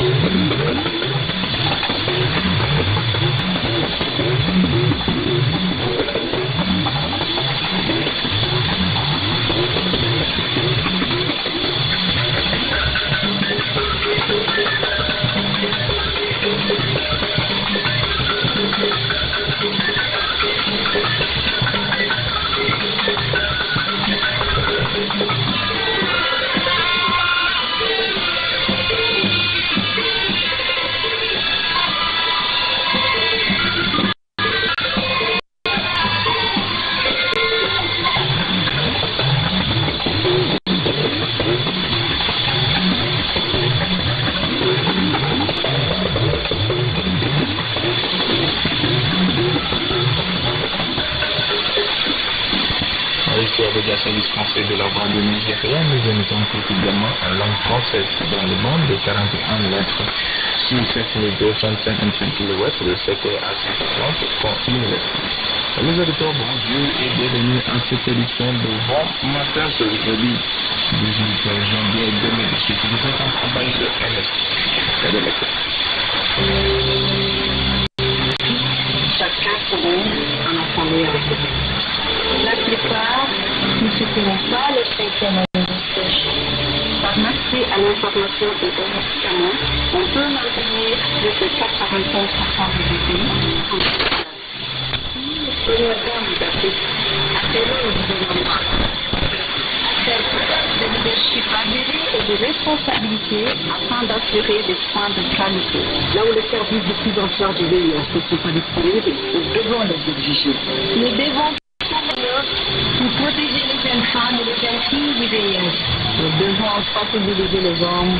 Música Ici avec la service de la voix de Nigeria, nous émettons quotidiennement en langue française dans le monde de 41 lettres sur 7255 kW, le secteur à 160 pour une lettre. Les auditeurs, bonjour et bienvenue à cette édition de Bon Matin ce jeudi 18 janvier 2018. Vous êtes en compagnie de MS et de chaque 15 secondes en assemblée avec eux. Suppriment pas le cinquième sèche. Par accès à l'information et aux médicaments, on peut maintenir plus de 85% des détenus en Si le dame d'Afrique appelons le gouvernement de leadership avéré et de responsabilité afin d'assurer des soins de qualité. Là où les services de prise en charge du VIH ne sont pas disponibles, nous devons les exiger. Nous devons ಪ್ರತಿದಿನ ಸಂಸ್ಥಾನದ ಶಕ್ತಿ ವಿಧೇಯ ದುರ್ಹಾಸ್ಪತ್ರದ ವಿಧೇಯ